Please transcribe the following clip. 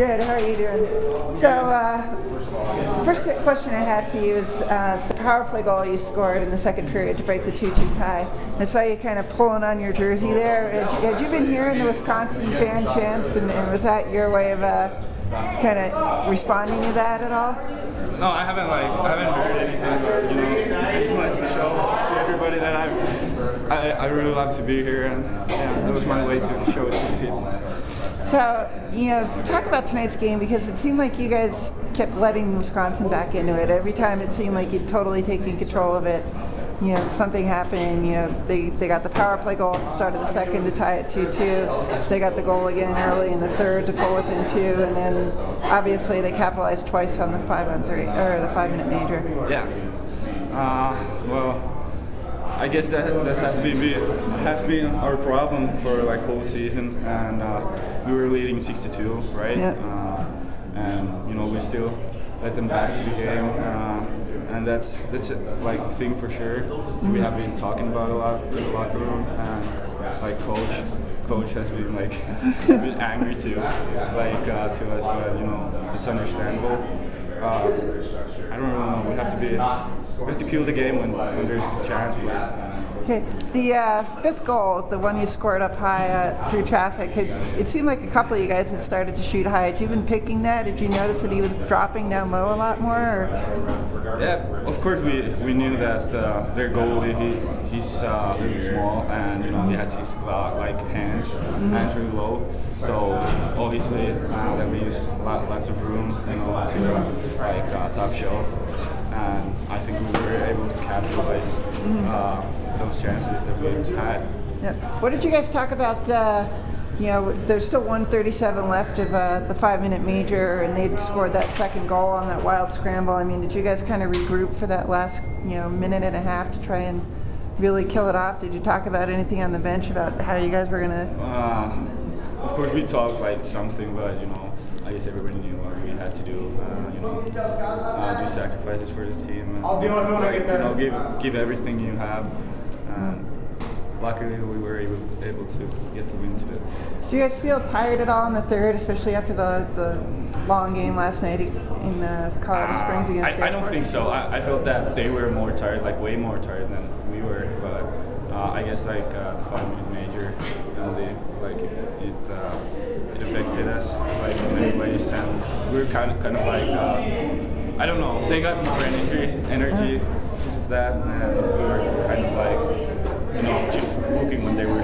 Good. How are you doing? So, uh, first question I had for you is uh, the power play goal you scored in the second period to break the 2-2 tie. I saw you kind of pulling on your jersey there. Had, had you been hearing the Wisconsin fan chants, and, and was that your way of uh, kind of responding to that at all? No, I haven't like I haven't heard anything. You know, I just wanted to show to everybody that I I, I really love to be here, and yeah, that was my way to show it to the people. So, you know, talk about tonight's game because it seemed like you guys kept letting Wisconsin back into it. Every time it seemed like you'd totally taken control of it. You know, something happened. You know, they, they got the power play goal at the start of the second to tie it 2 2. They got the goal again early in the third to pull within two. And then obviously they capitalized twice on the 5 on 3, or the 5 minute major. Yeah. Uh, well, I guess that that has been has been our problem for like whole season, and uh, we were leading 62, right? Yeah. Uh, and you know we still let them back to the game, uh, and that's that's a, like thing for sure. We have been talking about a lot in the locker room, and like coach. Coach has been like a bit angry too, like uh, to us, but you know it's understandable uh, I don't know. We have to be, we have to kill the game when, when there's the chance. Okay, the uh, fifth goal, the one you scored up high uh, through traffic, it, it, seemed like a couple of you guys had started to shoot high. Had you been picking that? Did you notice that he was dropping down low a lot more? Or? Yeah, of course we, we knew that uh, their goalie he, he's uh, really small and you know he has his uh, like hands mm-hmm. hands really low, so obviously uh, that leaves lots of room you know to like top shelf, and I think we were able to capitalize. Mm-hmm those chances that we had. Yep. What did you guys talk about? Uh, you know, there's still 137 left of uh, the five-minute major, and they'd scored that second goal on that wild scramble. I mean, did you guys kind of regroup for that last, you know, minute and a half to try and really kill it off? Did you talk about anything on the bench about how you guys were gonna? Uh, of course, we talked like something, but you know, I guess everybody knew what we had to do. Uh, you know, uh, do sacrifices for the team. And, I'll do it when I get there. You know, give give everything you have. Um, luckily, we were able, able to get the win today. Do you guys feel tired at all in the third, especially after the, the long game last night in uh, Colorado uh, Springs against? I, I, don't think so. I, I, felt that they were more tired, like way more tired than we were. But uh, I guess like uh, the five minute major penalty, like it it, uh, it, affected us like in many ways, and we were kind of kind of like uh, I don't know. They got more energy, energy because of that, and we were kind of like you know, just looking when they were